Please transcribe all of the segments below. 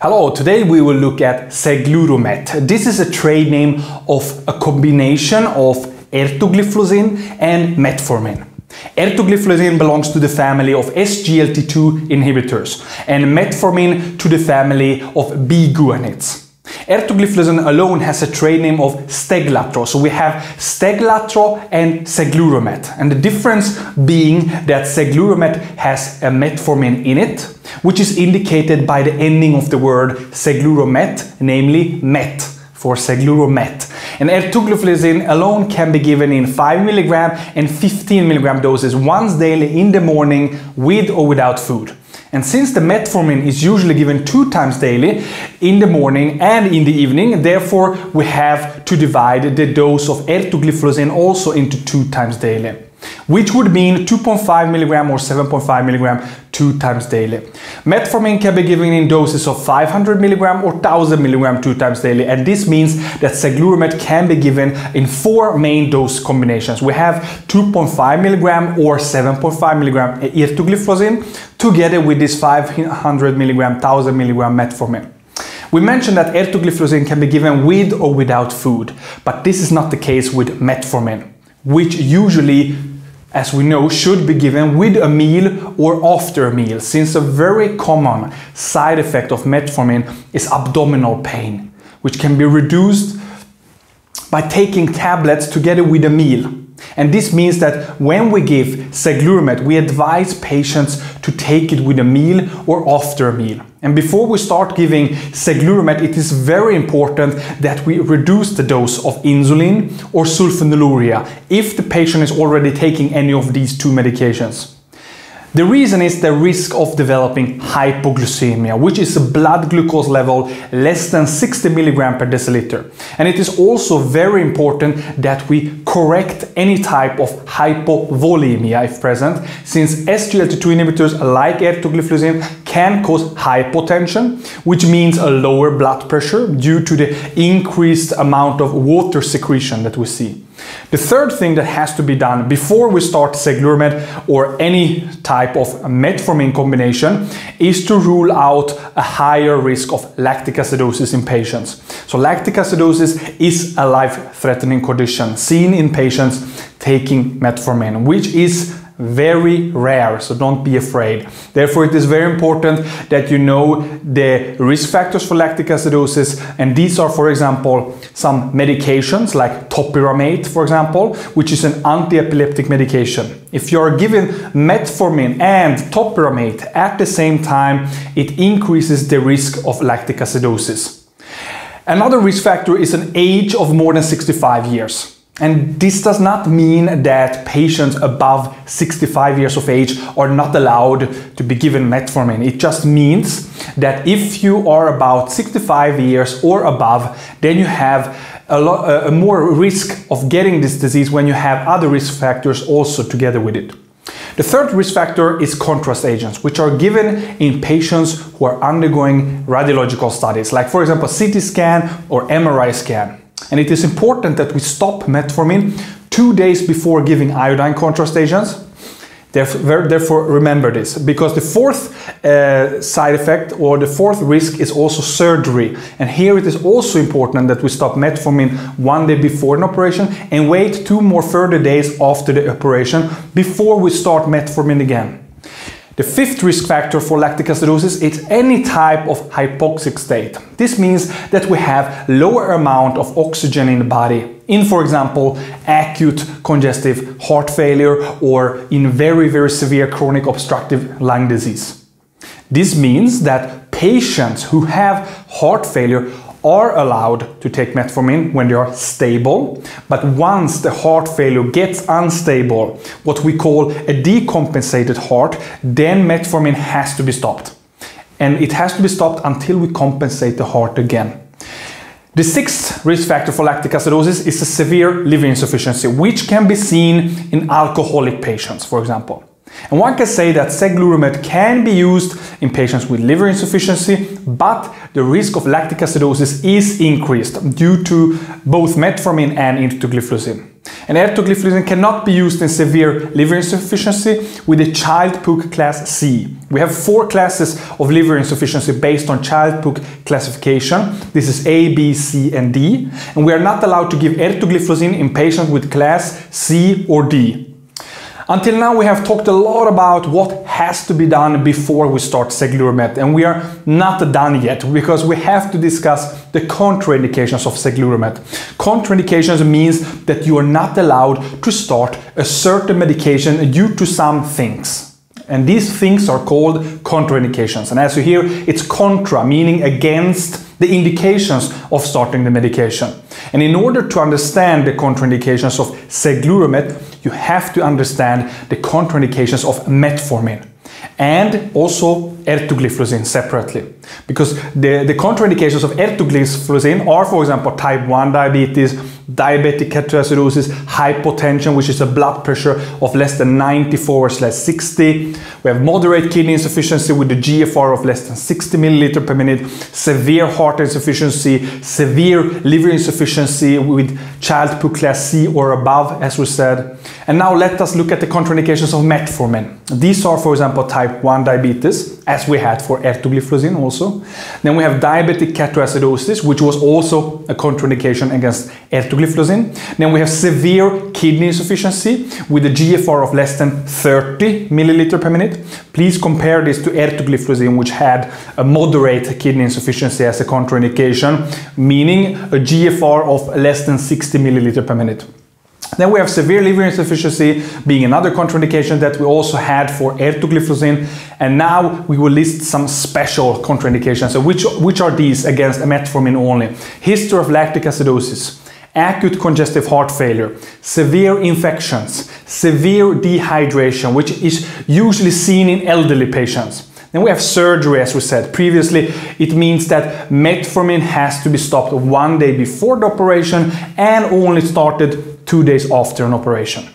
Hello, today we will look at Segluromet. This is a trade name of a combination of ertugliflozin and metformin. Ertugliflozin belongs to the family of SGLT2 inhibitors and metformin to the family of biguanides. Ertugliflozin alone has a trade name of Steglatro. So we have Steglatro and Segluromet. And the difference being that Segluromet has a metformin in it, which is indicated by the ending of the word Segluromet, namely met for Segluromet. And ertugliflozin alone can be given in 5 mg and 15 mg doses once daily in the morning with or without food. And since the metformin is usually given two times daily, in the morning and in the evening, therefore we have to divide the dose of ertugliflozin also into two times daily which would mean 2.5 milligram or 7.5 milligram two times daily. Metformin can be given in doses of 500 milligram or 1000 milligram two times daily, and this means that Segluromet can be given in four main dose combinations. We have 2.5 milligram or 7.5 milligram ertugliflozin together with this 500 milligram, 1000 milligram metformin. We mentioned that ertugliflozin can be given with or without food, but this is not the case with metformin, which usually as we know, should be given with a meal or after a meal, since a very common side effect of metformin is abdominal pain, which can be reduced by taking tablets together with a meal. And this means that when we give Segluromet, we advise patients to take it with a meal or after a meal. And before we start giving Segluromet, it is very important that we reduce the dose of insulin or sulfonylurea if the patient is already taking any of these two medications. The reason is the risk of developing hypoglycemia, which is a blood glucose level less than 60 milligram per deciliter. And it is also very important that we correct any type of hypovolemia if present, since SGLT2 inhibitors like ertugliflozin can cause hypotension, which means a lower blood pressure due to the increased amount of water secretion that we see. The third thing that has to be done before we start Segluromet or any type of metformin combination is to rule out a higher risk of lactic acidosis in patients. So lactic acidosis is a life-threatening condition seen in patients taking metformin, which is very rare, so don't be afraid. Therefore, it is very important that you know the risk factors for lactic acidosis, and these are, for example, some medications like topiramate, for example, which is an anti-epileptic medication. If you are given metformin and topiramate at the same time, it increases the risk of lactic acidosis. Another risk factor is an age of more than 65 years. And this does not mean that patients above 65 years of age are not allowed to be given metformin. It just means that if you are about 65 years or above, then you have a, lot, a more risk of getting this disease when you have other risk factors also together with it. The third risk factor is contrast agents, which are given in patients who are undergoing radiological studies, like for example, CT scan or MRI scan. And it is important that we stop metformin two days before giving iodine contrast agents. Therefore, remember this because the fourth uh, side effect or the fourth risk is also surgery. And here it is also important that we stop metformin one day before an operation and wait two more further days after the operation before we start metformin again. The fifth risk factor for lactic acidosis is any type of hypoxic state. This means that we have lower amount of oxygen in the body in, for example, acute congestive heart failure or in very, very severe chronic obstructive lung disease. This means that patients who have heart failure are allowed to take metformin when they are stable, but once the heart failure gets unstable, what we call a decompensated heart, then metformin has to be stopped. And it has to be stopped until we compensate the heart again. The sixth risk factor for lactic acidosis is a severe liver insufficiency, which can be seen in alcoholic patients, for example. And one can say that segluromet can be used in patients with liver insufficiency, but the risk of lactic acidosis is increased due to both metformin and ertugliflozin. And ertugliflozin cannot be used in severe liver insufficiency with a Child-Pugh class C. We have four classes of liver insufficiency based on Child-Pugh classification. This is A, B, C, and D. And we are not allowed to give ertugliflozin in patients with class C or D. Until now we have talked a lot about what has to be done before we start segluromet and we are not done yet because we have to discuss the contraindications of segluromet. Contraindications means that you are not allowed to start a certain medication due to some things. And these things are called contraindications. And as you hear, it's contra, meaning against the indications of starting the medication. And in order to understand the contraindications of segluromet, you have to understand the contraindications of metformin and also ertugliflozin separately. Because the, the contraindications of ertugliflozin are, for example, type 1 diabetes, diabetic ketoacidosis, hypotension, which is a blood pressure of less than 94 slash 60. We have moderate kidney insufficiency with a GFR of less than 60 milliliter per minute, severe heart insufficiency, severe liver insufficiency with Child-Pugh class C or above, as we said. And now let us look at the contraindications of metformin. These are, for example, type 1 diabetes, as we had for ertugliflozin also. Then we have diabetic ketoacidosis, which was also a contraindication against ertugliflozin. Then we have severe kidney insufficiency with a GFR of less than 30 milliliter per minute. Please compare this to ertugliflozin, which had a moderate kidney insufficiency as a contraindication, meaning a GFR of less than 60 milliliter per minute. Then we have severe liver insufficiency being another contraindication that we also had for ertugliflozin. And now we will list some special contraindications. So which, which are these against metformin only? History of lactic acidosis, acute congestive heart failure, severe infections, severe dehydration, which is usually seen in elderly patients. Then we have surgery, as we said previously. It means that metformin has to be stopped one day before the operation and only started two days after an operation.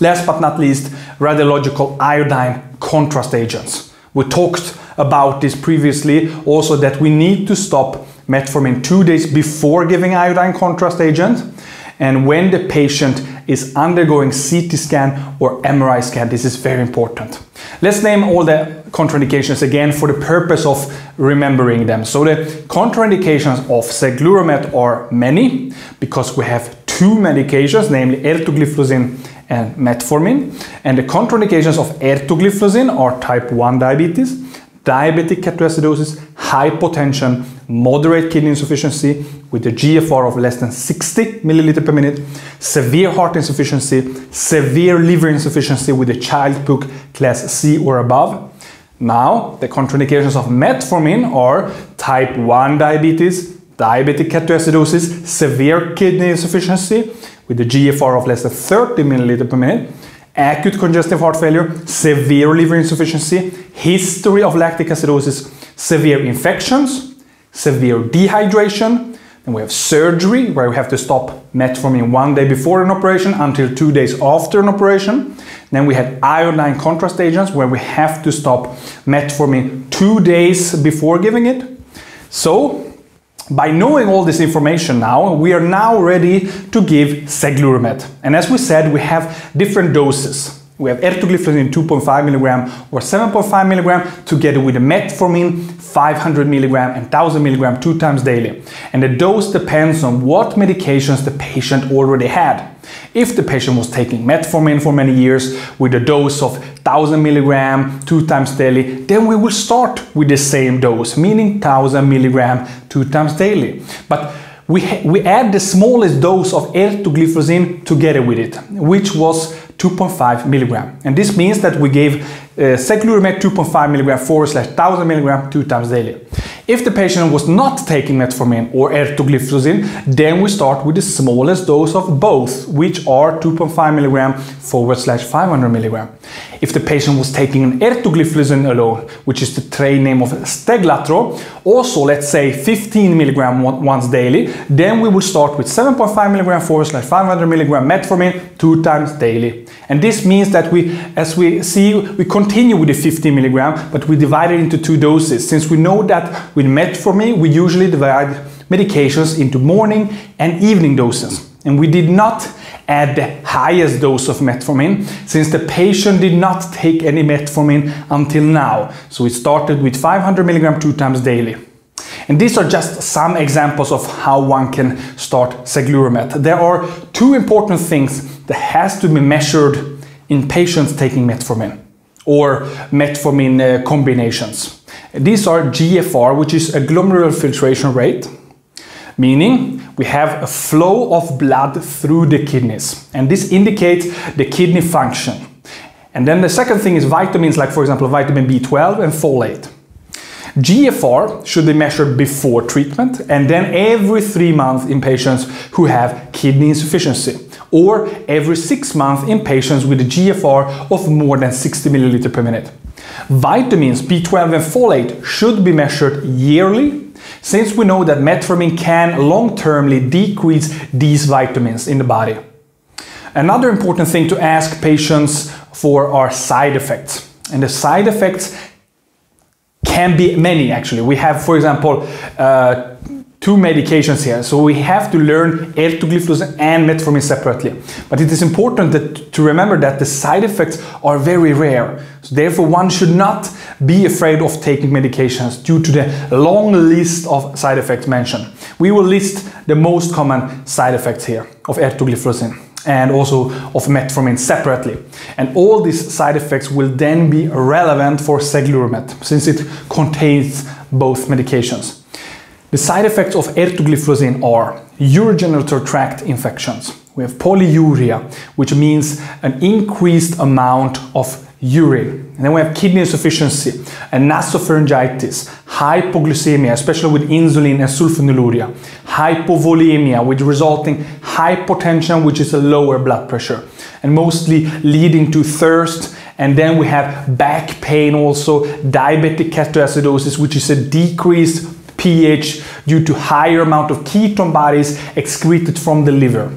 Last but not least, radiological iodine contrast agents. We talked about this previously, also that we need to stop metformin two days before giving iodine contrast agent and when the patient is undergoing CT scan or MRI scan. This is very important. Let's name all the contraindications again for the purpose of remembering them. So the contraindications of segluromet are many because we have two medications, namely ertugliflozin and metformin. And the contraindications of ertugliflozin are type 1 diabetes, diabetic ketoacidosis, hypotension, moderate kidney insufficiency with a GFR of less than 60 milliliter per minute, severe heart insufficiency, severe liver insufficiency with a Child-Pugh class C or above. Now, the contraindications of metformin are type 1 diabetes, diabetic ketoacidosis, severe kidney insufficiency with a GFR of less than 30 milliliter per minute, acute congestive heart failure, severe liver insufficiency, history of lactic acidosis, severe infections, severe dehydration, and we have surgery where we have to stop metformin one day before an operation until two days after an operation. Then we have iodine contrast agents where we have to stop metformin two days before giving it. So by knowing all this information now, we are now ready to give segluromet. And as we said, we have different doses. We have ertugliflozin 2.5 milligram or 7.5 milligram together with the metformin 500 milligram and 1000 milligram two times daily. And the dose depends on what medications the patient already had. If the patient was taking metformin for many years with a dose of 1000 milligram two times daily, then we will start with the same dose, meaning 1000 milligram two times daily. But we, we add the smallest dose of ertugliflozin together with it, which was 2.5 milligram. And this means that we gave uh, segluromet 2.5 milligram forward slash 1000 milligram two times daily. If the patient was not taking metformin or ertugliflozin, then we start with the smallest dose of both, which are 2.5 milligram forward slash 500 milligram. If the patient was taking an ertugliflozin alone, which is the trade name of Steglatro, also let's say 15 milligram once daily, then we would start with 7.5 milligram force like 500 milligram metformin two times daily. And this means that we, as we see, we continue with the 15 milligram, but we divide it into two doses. Since we know that with metformin, we usually divide medications into morning and evening doses. And we did not add the highest dose of metformin since the patient did not take any metformin until now. So we started with 500 milligram two times daily. And these are just some examples of how one can start Segluromet. There are two important things that has to be measured in patients taking metformin or metformin uh, combinations. These are GFR, which is a glomerular filtration rate, meaning we have a flow of blood through the kidneys. And this indicates the kidney function. And then the second thing is vitamins like, for example, vitamin B12 and folate. GFR should be measured before treatment and then every three months in patients who have kidney insufficiency or every six months in patients with a GFR of more than 60 milliliter per minute. Vitamins B12 and folate should be measured yearly since we know that metformin can long-termly decrease these vitamins in the body. Another important thing to ask patients for are side effects. And the side effects can be many actually. We have, for example, uh, two medications here. So we have to learn ertugliflozin and metformin separately. But it is important that, to remember that the side effects are very rare. So therefore, one should not be afraid of taking medications due to the long list of side effects mentioned. We will list the most common side effects here of ertugliflozin and also of metformin separately. And all these side effects will then be relevant for Segluromet since it contains both medications. The side effects of ertugliflozin are urogenital tract infections. We have polyuria, which means an increased amount of urine. And then we have kidney insufficiency, and nasopharyngitis, hypoglycemia, especially with insulin and sulfonylurea, hypovolemia, with resulting hypotension, which is a lower blood pressure, and mostly leading to thirst. And then we have back pain also, diabetic ketoacidosis, which is a decreased pH due to higher amount of ketone bodies excreted from the liver.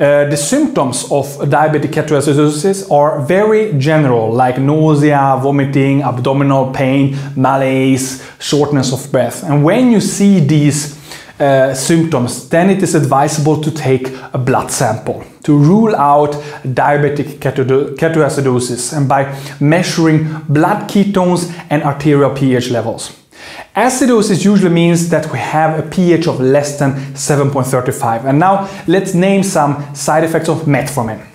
Uh, the symptoms of diabetic ketoacidosis are very general, like nausea, vomiting, abdominal pain, malaise, shortness of breath. And when you see these uh, symptoms, then it is advisable to take a blood sample to rule out diabetic ketoacidosis and by measuring blood ketones and arterial pH levels. Acidosis usually means that we have a pH of less than 7.35. And now let's name some side effects of metformin.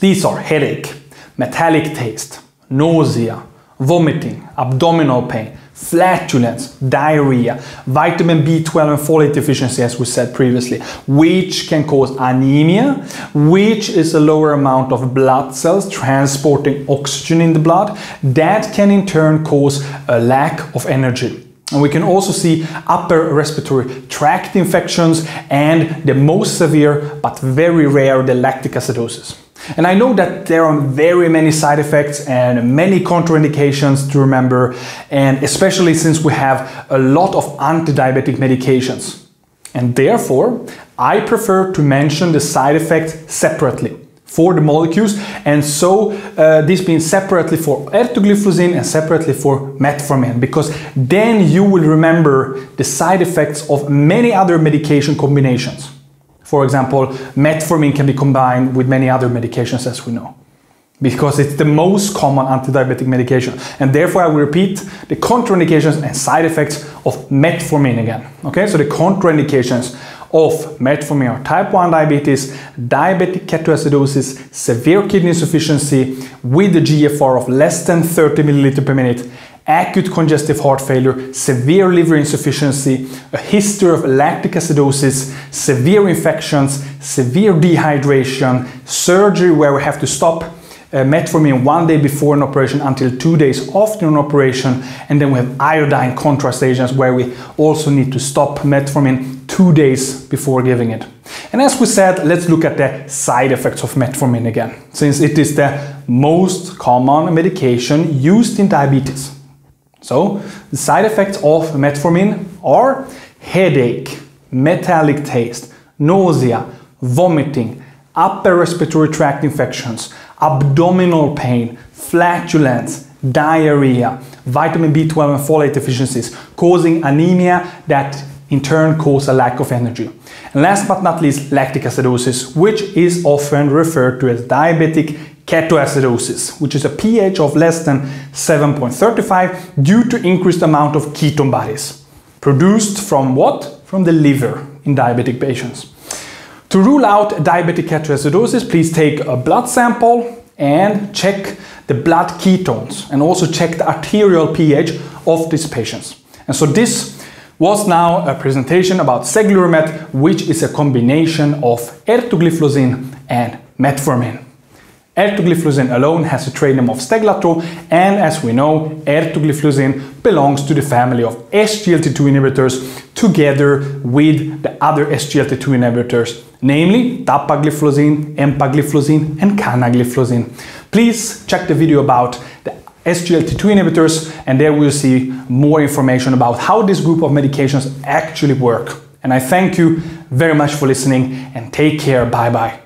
These are headache, metallic taste, nausea, vomiting, abdominal pain, flatulence, diarrhea, vitamin B12 and folate deficiency, as we said previously, which can cause anemia, which is a lower amount of blood cells transporting oxygen in the blood. That can in turn cause a lack of energy. And we can also see upper respiratory tract infections and the most severe but very rare the lactic acidosis. And I know that there are very many side effects and many contraindications to remember, and especially since we have a lot of anti-diabetic medications. And therefore, I prefer to mention the side effects separately for the molecules and so uh, this means separately for ertugliflozin and separately for metformin because then you will remember the side effects of many other medication combinations. For example, metformin can be combined with many other medications as we know because it's the most common anti-diabetic medication. And therefore I will repeat the contraindications and side effects of metformin again. Okay, so the contraindications of metformin are type 1 diabetes, diabetic ketoacidosis, severe kidney insufficiency with a GFR of less than 30 milliliter per minute, acute congestive heart failure, severe liver insufficiency, a history of lactic acidosis, severe infections, severe dehydration, surgery where we have to stop uh, metformin one day before an operation until two days after an operation. And then we have iodine contrast agents where we also need to stop metformin two days before giving it. And as we said, let's look at the side effects of metformin again, since it is the most common medication used in diabetes. So, the side effects of metformin are headache, metallic taste, nausea, vomiting, upper respiratory tract infections, abdominal pain, flatulence, diarrhea, vitamin B12 and folate deficiencies, causing anemia that in turn cause a lack of energy. And last but not least, lactic acidosis, which is often referred to as diabetic ketoacidosis, which is a pH of less than 7.35 due to increased amount of ketone bodies. Produced from what? From the liver in diabetic patients. To rule out diabetic ketoacidosis, please take a blood sample and check the blood ketones and also check the arterial pH of these patients. And so this was now a presentation about Segluromet, which is a combination of ertugliflozin and metformin. Ertugliflozin alone has a trade name of Steglatro, and as we know, ertugliflozin belongs to the family of SGLT2 inhibitors together with the other SGLT2 inhibitors, namely dapagliflozin, empagliflozin, and canagliflozin. Please check the video about the SGLT2 inhibitors, and there we'll see more information about how this group of medications actually work. And I thank you very much for listening and take care. Bye bye.